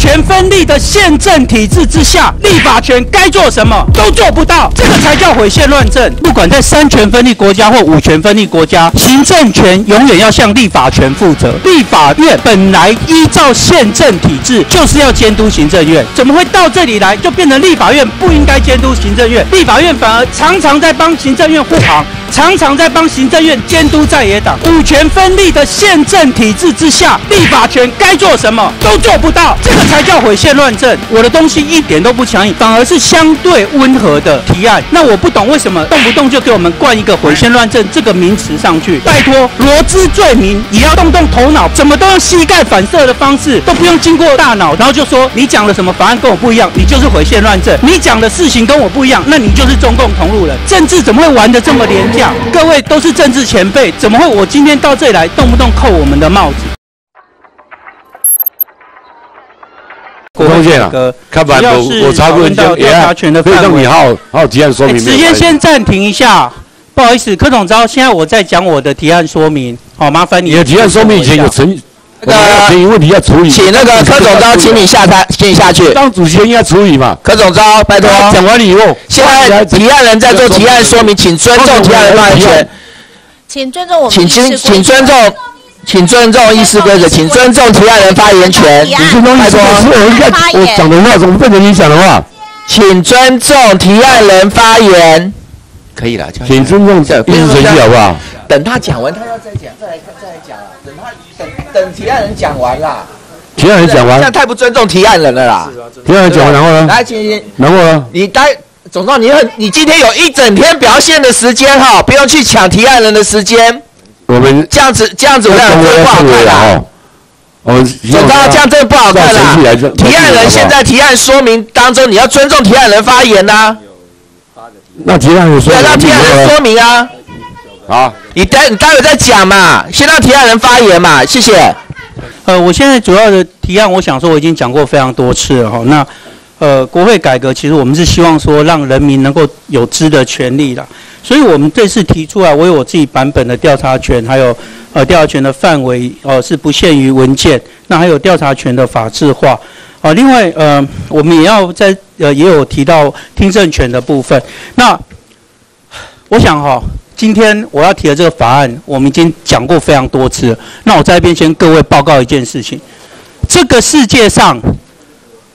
check. 分立的宪政体制之下，立法权该做什么都做不到，这个才叫毁宪乱政。不管在三权分立国家或五权分立国家，行政权永远要向立法权负责。立法院本来依照宪政体制就是要监督行政院，怎么会到这里来就变成立法院不应该监督行政院？立法院反而常常在帮行政院护航。常常在帮行政院监督在野党，五权分立的宪政体制之下，立法权该做什么都做不到，这个才叫毁宪乱政。我的东西一点都不强硬，反而是相对温和的提案。那我不懂为什么动不动就给我们冠一个毁宪乱政这个名词上去？拜托，罗织罪名也要动动头脑，怎么都用膝盖反射的方式，都不用经过大脑，然后就说你讲了什么法案跟我不一样，你就是毁宪乱政；你讲的事情跟我不一样，那你就是中共同路人。政治怎么会玩得这么廉价？各位都是政治前辈，怎么会我今天到这里来，动不动扣我们的帽子？郭同学啊，看板我我查过一下，调查权的可以让你好好提案说明。时间先暂停一下，不好意思，柯总招，现在我在讲我的提案说明，好，麻烦你。你的提案说明以前有成。那个问题要处理，请那个柯总召，请你下台，请你下去。当主席应该处理嘛？柯总召，拜托。讲完以后，现在提案人在做提案说明，请尊重提案人发言权。请尊重我们请请请尊重，请尊重议事规则，请尊重提案人发言权。请尊重拜托。我应该我讲的话怎么变成你讲的话？请尊重提案人发言。可以了，请尊重议事程序好不好？等他讲完，他要再讲，再来再来讲了。等他等等提案人讲完啦。提案人讲完，这样太不尊重提案人了啦。提案人讲完，然后呢？来，请请。然后呢？你待总召，你很，你今天有一整天表现的时间哈，不用去抢提案人的时间。我们这样子这样子，我样子不好看啦。我们总召这样真的不好看啦。提案人现在提案说明当中，你要尊重提案人发言呐。那提案人说明。让提案人说明啊。好，你待你待会再讲嘛，先让提案人发言嘛，谢谢。呃，我现在主要的提案，我想说我已经讲过非常多次了哈。那呃，国会改革其实我们是希望说让人民能够有知的权利的，所以我们这次提出来，我有我自己版本的调查权，还有呃调查权的范围哦是不限于文件，那还有调查权的法制化啊。另外呃，我们也要在呃也有提到听证权的部分。那我想哈。今天我要提的这个法案，我们已经讲过非常多次。那我在这边先各位报告一件事情：这个世界上，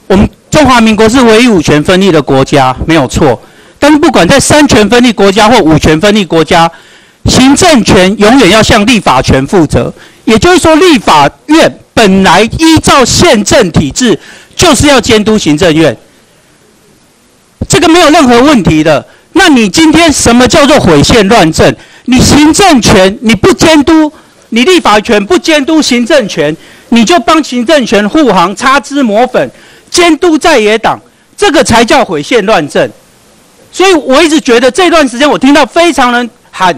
我们中华民国是唯一五权分立的国家，没有错。但是不管在三权分立国家或五权分立国家，行政权永远要向立法权负责。也就是说，立法院本来依照宪政体制就是要监督行政院，这个没有任何问题的。那你今天什么叫做毁宪乱政？你行政权你不监督，你立法权不监督行政权，你就帮行政权护航、擦脂抹粉、监督在野党，这个才叫毁宪乱政。所以我一直觉得这段时间我听到非常人喊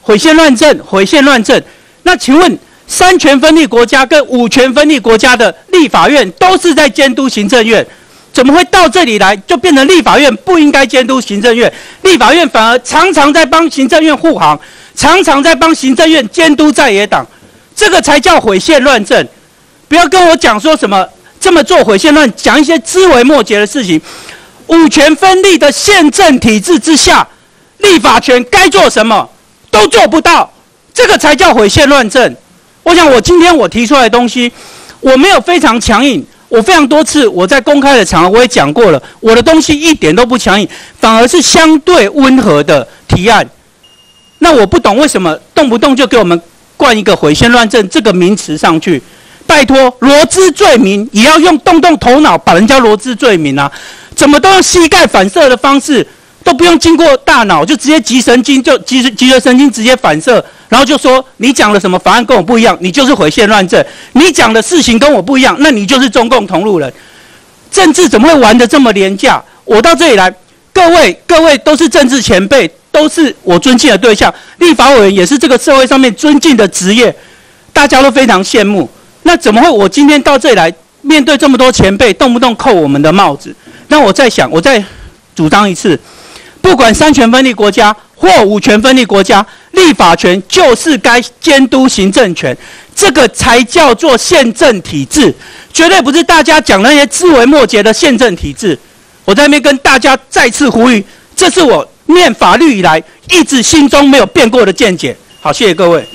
毁宪乱政、毁宪乱政。那请问三权分立国家跟五权分立国家的立法院都是在监督行政院？怎么会到这里来就变成立法院不应该监督行政院？立法院反而常常在帮行政院护航，常常在帮行政院监督在野党，这个才叫毁宪乱政。不要跟我讲说什么这么做毁宪乱，讲一些枝微末节的事情。五权分立的宪政体制之下，立法权该做什么都做不到，这个才叫毁宪乱政。我想我今天我提出来的东西，我没有非常强硬。我非常多次，我在公开的场合我也讲过了，我的东西一点都不强硬，反而是相对温和的提案。那我不懂为什么动不动就给我们冠一个毁宪乱政这个名词上去？拜托，罗织罪名也要用动动头脑把人家罗织罪名啊？怎么都用膝盖反射的方式？都不用经过大脑，就直接急神经就急急着神经直接反射，然后就说你讲了什么法案跟我不一样，你就是毁宪乱政；你讲的事情跟我不一样，那你就是中共同路人。政治怎么会玩得这么廉价？我到这里来，各位各位都是政治前辈，都是我尊敬的对象，立法委员也是这个社会上面尊敬的职业，大家都非常羡慕。那怎么会我今天到这里来，面对这么多前辈，动不动扣我们的帽子？那我在想，我再主张一次。不管三权分立国家或五权分立国家，立法权就是该监督行政权，这个才叫做宪政体制，绝对不是大家讲那些枝微末节的宪政体制。我在那边跟大家再次呼吁，这是我念法律以来一直心中没有变过的见解。好，谢谢各位。